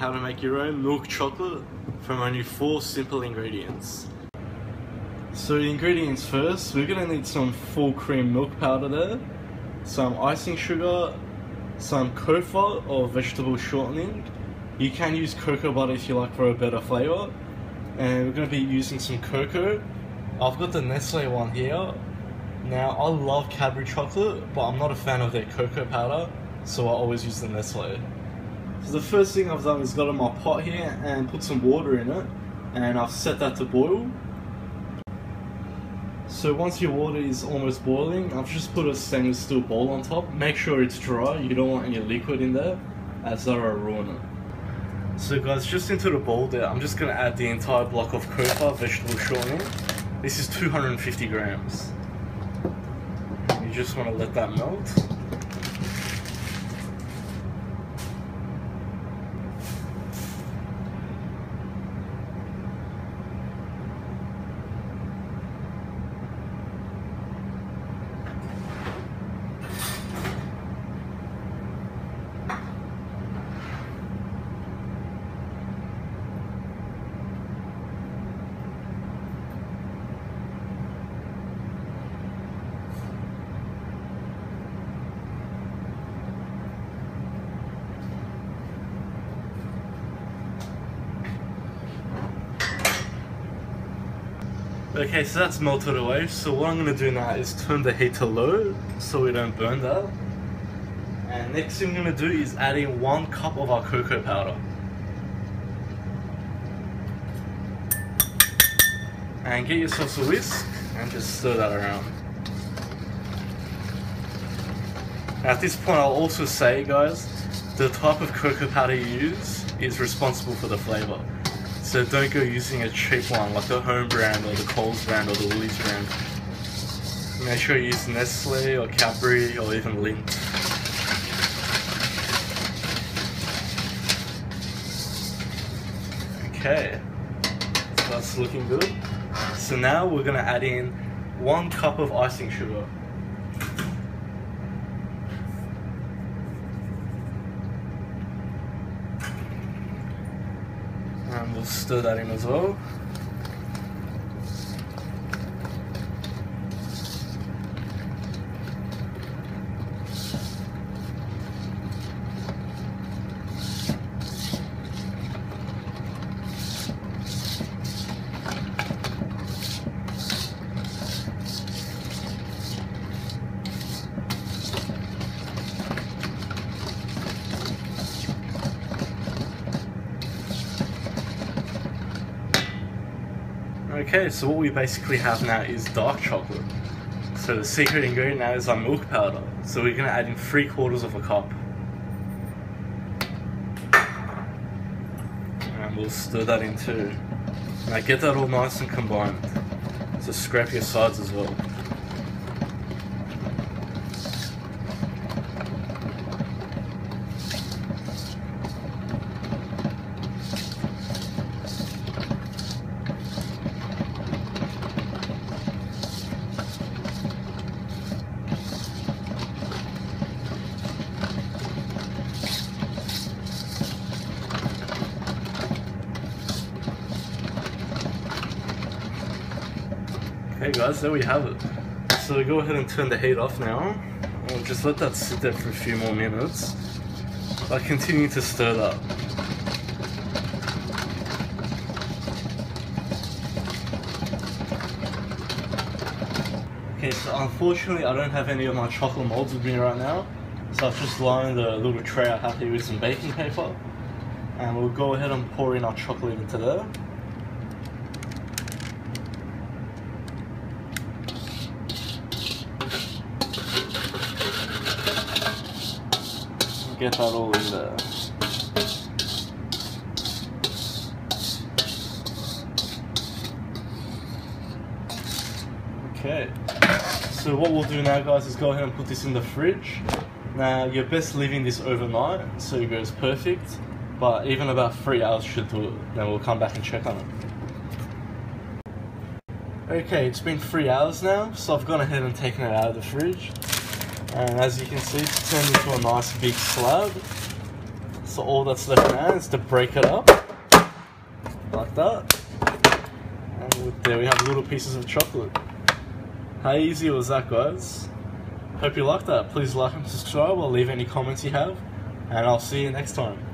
how to make your own milk chocolate from only four simple ingredients. So the ingredients first, we're gonna need some full cream milk powder there, some icing sugar, some Copha or vegetable shortening. You can use cocoa butter if you like for a better flavour. And we're gonna be using some cocoa. I've got the Nestle one here. Now I love Cadbury chocolate, but I'm not a fan of their cocoa powder, so I always use the Nestle. So the first thing I've done is got in my pot here and put some water in it, and I've set that to boil. So once your water is almost boiling, I've just put a stainless steel bowl on top. Make sure it's dry, you don't want any liquid in there, as that'll ruin it. So guys, just into the bowl there, I'm just going to add the entire block of Copha vegetable shortening. This is 250 grams. You just want to let that melt. Okay, so that's melted away. So what I'm gonna do now is turn the heat to low so we don't burn that. And next thing I'm gonna do is add in one cup of our cocoa powder. And get yourself a whisk and just stir that around. At this point I'll also say guys, the type of cocoa powder you use is responsible for the flavor. So don't go using a cheap one like the home brand or the Coles brand or the Woolies brand. Make sure you use Nestle or Cadbury or even Lindt. Okay, so that's looking good. So now we're gonna add in one cup of icing sugar. Stir that in as well. Okay, so what we basically have now is dark chocolate. So the secret ingredient now is our milk powder. So we're gonna add in three quarters of a cup. And we'll stir that in too. Now get that all nice and combined. So scrape your sides as well. Okay guys, there we have it. So go ahead and turn the heat off now. And we'll just let that sit there for a few more minutes. I continue to stir that. Okay, so unfortunately I don't have any of my chocolate molds with me right now. So I've just lined a little tray I have here with some baking paper. And we'll go ahead and pour in our chocolate into there. Get that all in there. Okay, so what we'll do now guys is go ahead and put this in the fridge. Now you're best leaving this overnight so it goes perfect, but even about three hours should do it. Then we'll come back and check on it. Okay, it's been three hours now, so I've gone ahead and taken it out of the fridge and as you can see it's turned into a nice big slab So all that's left now is to break it up like that. And there we have little pieces of chocolate. How easy was that guys? Hope you liked that. Please like and subscribe or leave any comments you have. And I'll see you next time.